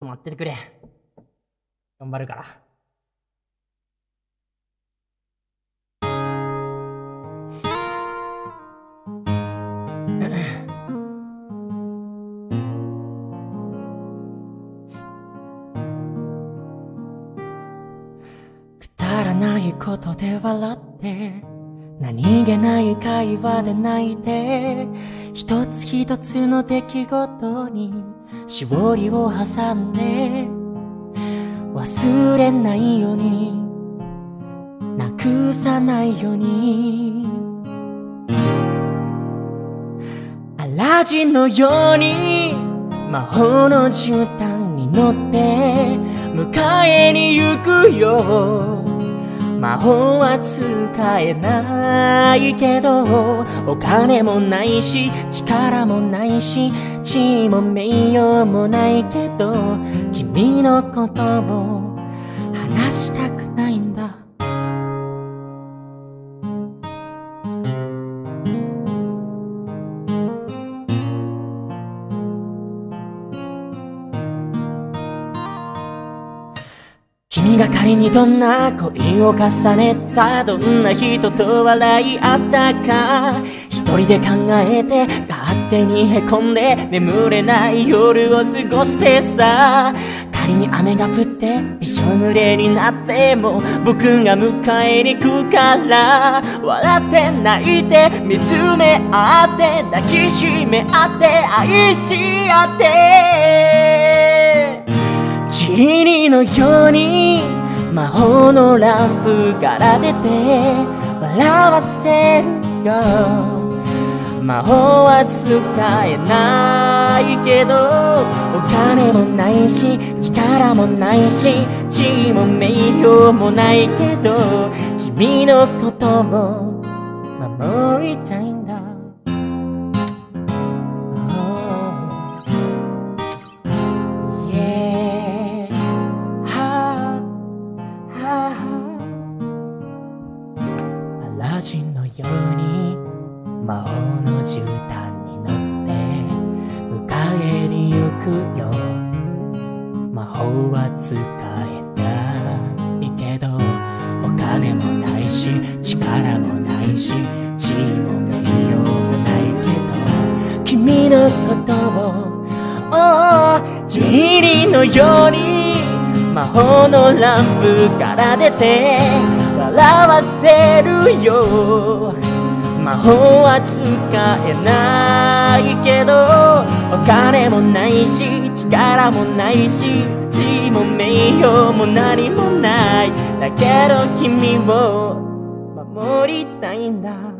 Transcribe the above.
待っててくれ。頑張るから。くだらないことで笑って何気ない会話で泣いて一つ一つの出来事に絞りを挟んで忘れないようになくさないように。嵐のように魔法の絨毯に乗って迎えに行くよ。魔法は使えないけどお金もないし力もないし地位も名誉もないけど君のことを話したくないんだ。君が仮にどんな恋を重ねたどんな人と笑い合ったか。一人で考えて勝手にへこんで眠れない夜を過ごしてさ。仮に雨が降ってびしょ濡れになっても僕が迎えに行くから。笑って泣いて見つめ合って抱きしめ合って愛し合って。チリのよ。うに魔法のランプから出て笑わせるよ。魔法は使えないけどお金もないし力もないし地位も名誉もないけど君のことを守りたいんだ。あ嵐のように魔法の絨毯に乗って迎えに行くよ。魔法は使えないけどお金もないし力もないし地位も名誉もないけど君のことをおおジリのように魔法のランプから出て笑わせるよ。魔法は使えないけどお金もないし力もないし地位も名誉も何もない。だけど君を守りたいんだ。